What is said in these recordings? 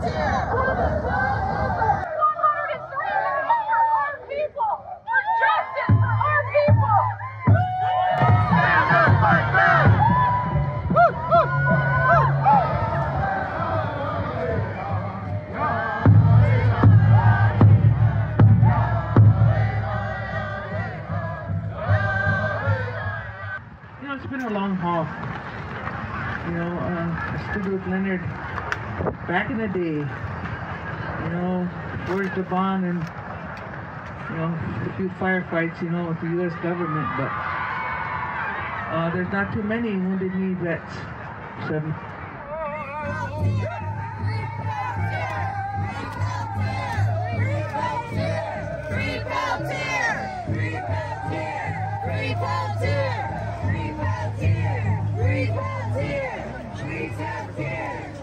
You know, it's been a long haul. You know, uh, I stood with Leonard back in the day. You know, George DeBon and, you know, a few firefights, you know, with the U.S. government, but uh, there's not too many Wounded Knee vets. Seven.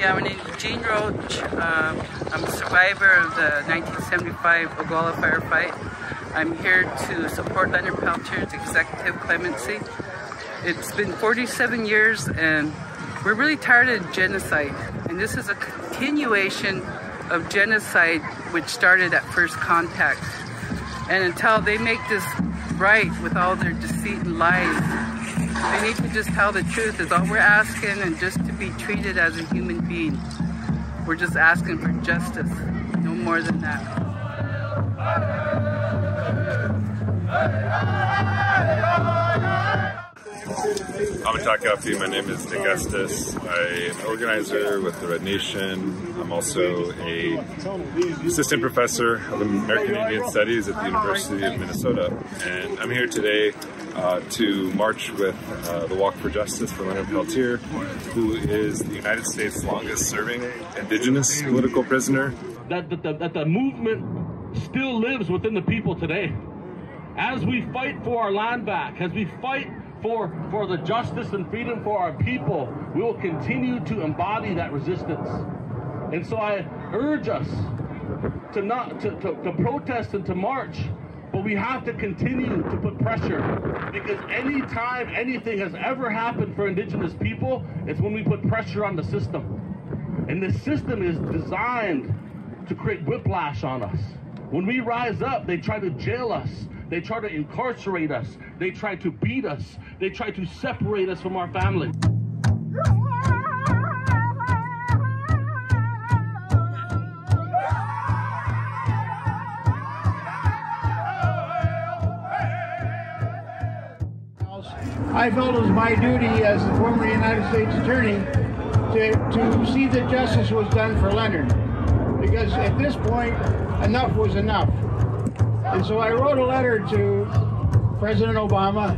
Yeah, my name is Jean Roach. Um, I'm a survivor of the 1975 Oglala firefight. I'm here to support Leonard Peltier's executive clemency. It's been 47 years and we're really tired of genocide. And this is a continuation of genocide which started at first contact. And until they make this right with all their deceit and lies, they need to just tell the truth is all we're asking and just to be treated as a human being. We're just asking for justice, no more than that. I'm a Amitakafi, my name is Nick Estes. I'm an organizer with the Red Nation. I'm also a assistant professor of American Indian Studies at the University of Minnesota. And I'm here today uh, to march with uh, the Walk for Justice for Leonard Peltier, who is the United States longest serving indigenous political prisoner. that, that, the, that the movement still lives within the people today. As we fight for our land back, as we fight for, for the justice and freedom for our people, we will continue to embody that resistance. And so I urge us to not to, to, to protest and to march, but we have to continue to put pressure because any time anything has ever happened for indigenous people, it's when we put pressure on the system. And the system is designed to create whiplash on us. When we rise up, they try to jail us. They try to incarcerate us. They try to beat us. They try to separate us from our family. I felt it was my duty as the former United States Attorney to, to see that justice was done for Leonard. Because at this point, enough was enough. And so I wrote a letter to President Obama,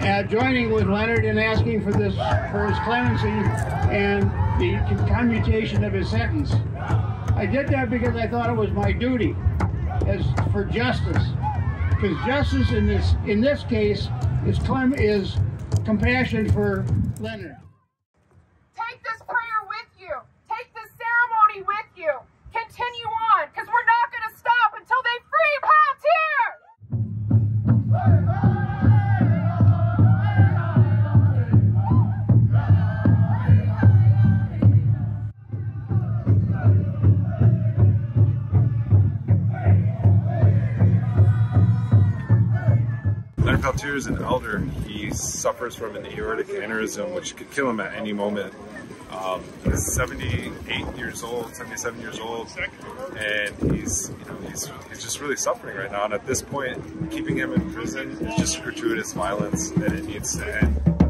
uh, joining with Leonard in asking for this for his clemency and the commutation of his sentence. I did that because I thought it was my duty as for justice. Because justice in this in this case is is compassion for Leonard. Peltier is an elder. He suffers from an aortic aneurysm, which could kill him at any moment. Um, he's 78 years old, 77 years old, and he's, you know, he's, he's just really suffering right now. And at this point, keeping him in prison is just gratuitous violence, and it needs to end.